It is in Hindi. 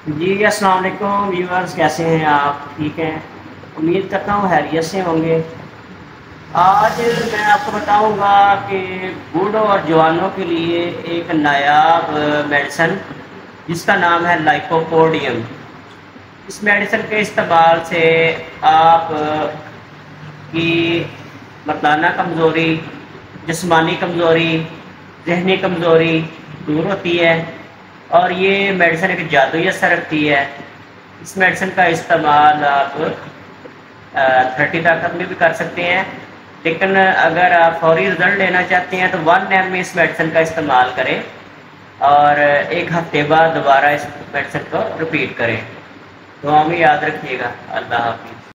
जी, अस्सलाम वालेकुम व्यूअर्स कैसे हैं आप? ठीक हैं? उम्मीद करता हूँ हैरियत से होंगे। आज मैं आपको बताऊँगा कि बूढ़ों और जवानों के लिए एक नायाब मेडिसन जिसका नाम है लाइकोपोडियम इस मेडिसन के इस्तेमाल से आप की मताना कमज़ोरी, जिस्मानी कमज़ोरी, जहनी कमज़ोरी दूर होती है। और ये मेडिसिन एक जादुई असर रखती है। इस मेडिसिन का इस्तेमाल आप थर्टी ताकत में भी कर सकते हैं। लेकिन अगर आप फौरी रिज़ल्ट लेना चाहते हैं तो वन एम में इस मेडिसिन का इस्तेमाल करें और एक हफ़्ते बाद दोबारा इस मेडिसिन को रिपीट करें। तो हमें याद रखिएगा। अल्लाह हाफिज़।